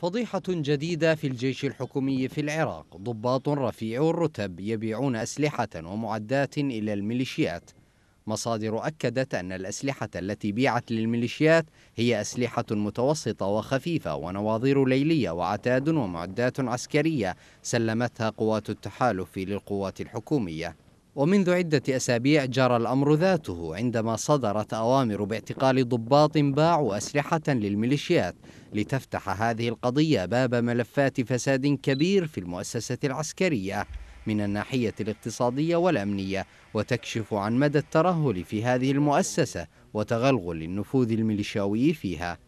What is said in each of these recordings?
فضيحة جديدة في الجيش الحكومي في العراق. ضباط رفيعو الرتب يبيعون أسلحة ومعدات إلى الميليشيات. مصادر أكدت أن الأسلحة التي بيعت للميليشيات هي أسلحة متوسطة وخفيفة ونواظير ليلية وعتاد ومعدات عسكرية سلمتها قوات التحالف للقوات الحكومية. ومنذ عدة أسابيع جرى الأمر ذاته عندما صدرت أوامر باعتقال ضباط باعوا أسلحة للميليشيات لتفتح هذه القضية باب ملفات فساد كبير في المؤسسة العسكرية من الناحية الاقتصادية والأمنية وتكشف عن مدى الترهل في هذه المؤسسة وتغلغل النفوذ الميليشياوي فيها.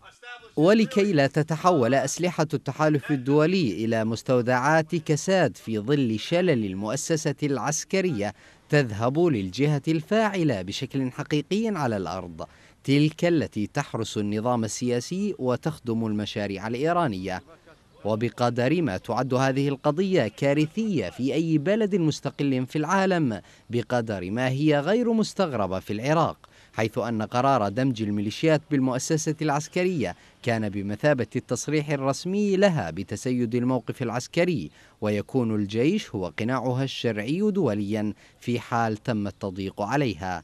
ولكي لا تتحول أسلحة التحالف الدولي إلى مستودعات كساد في ظل شلل المؤسسة العسكرية تذهب للجهة الفاعلة بشكل حقيقي على الأرض تلك التي تحرس النظام السياسي وتخدم المشاريع الإيرانية. وبقدر ما تعد هذه القضية كارثية في أي بلد مستقل في العالم بقدر ما هي غير مستغربة في العراق حيث أن قرار دمج الميليشيات بالمؤسسة العسكرية كان بمثابة التصريح الرسمي لها بتسيد الموقف العسكري ويكون الجيش هو قناعها الشرعي دوليا في حال تم التضييق عليها.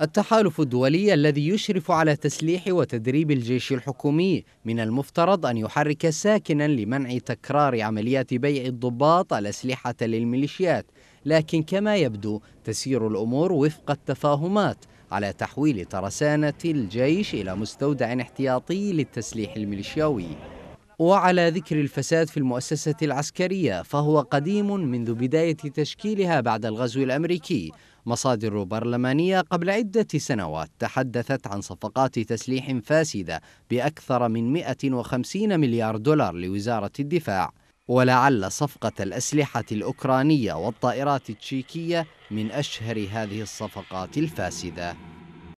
التحالف الدولي الذي يشرف على تسليح وتدريب الجيش الحكومي. من المفترض أن يحرك ساكنا لمنع تكرار عمليات بيع الضباط الأسلحة للميليشيات. لكن كما يبدو تسير الأمور وفق التفاهمات على تحويل ترسانة الجيش إلى مستودع احتياطي للتسليح الميليشياوي. وعلى ذكر الفساد في المؤسسة العسكرية فهو قديم منذ بداية تشكيلها بعد الغزو الأمريكي. مصادر برلمانية قبل عدة سنوات تحدثت عن صفقات تسليح فاسدة بأكثر من 150 مليار دولار لوزارة الدفاع. ولعل صفقة الأسلحة الأوكرانية والطائرات التشيكية من أشهر هذه الصفقات الفاسدة.